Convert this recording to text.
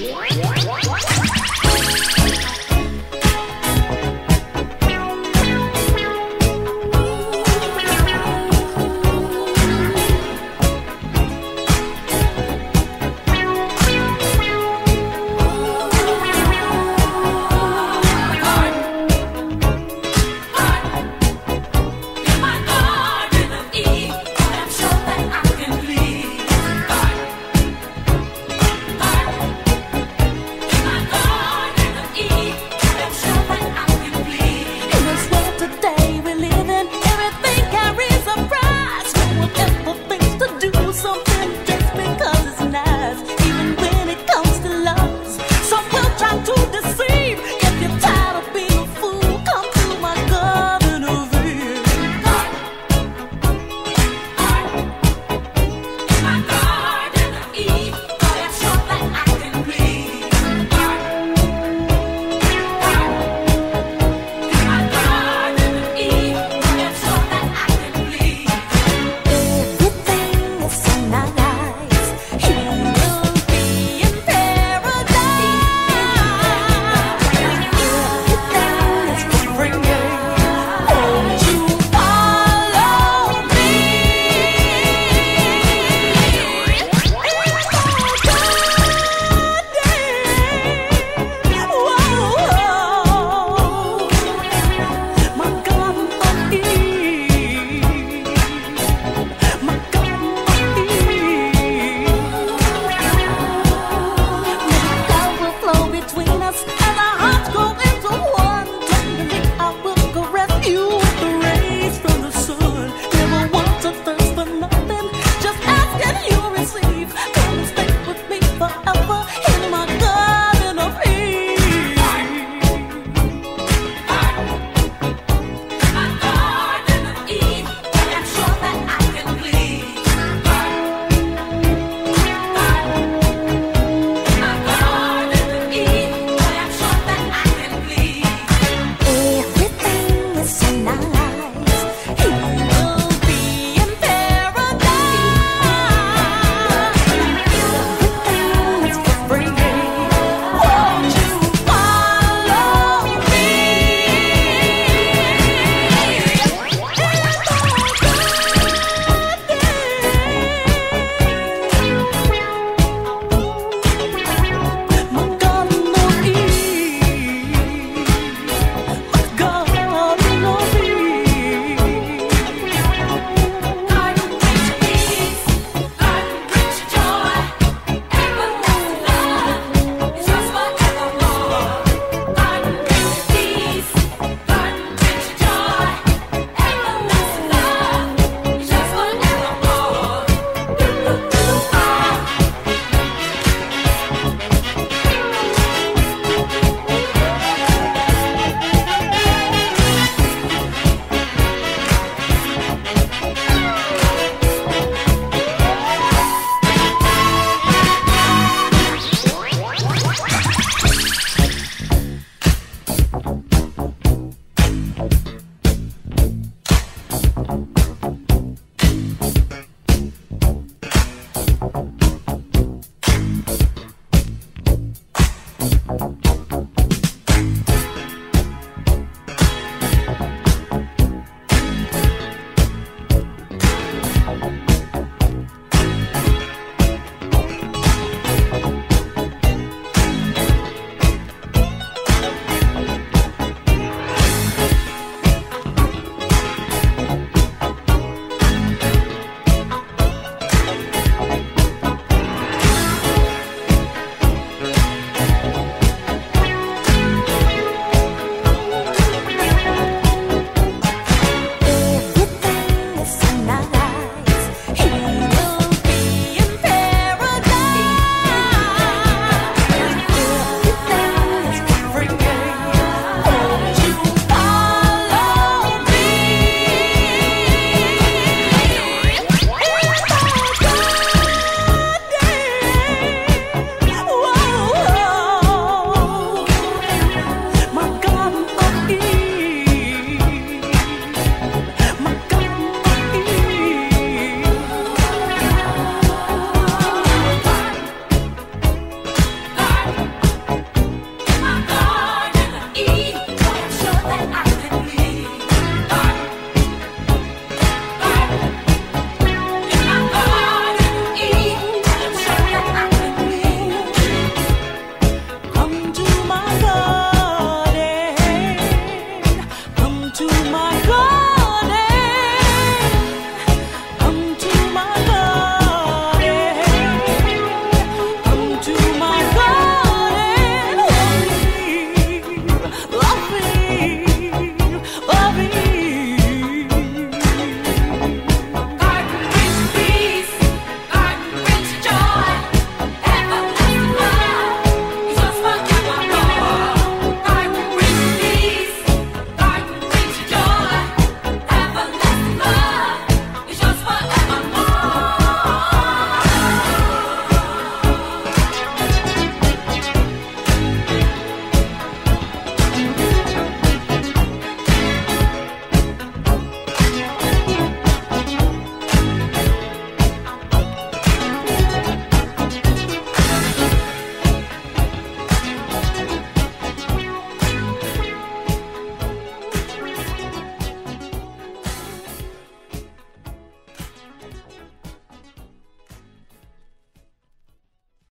What?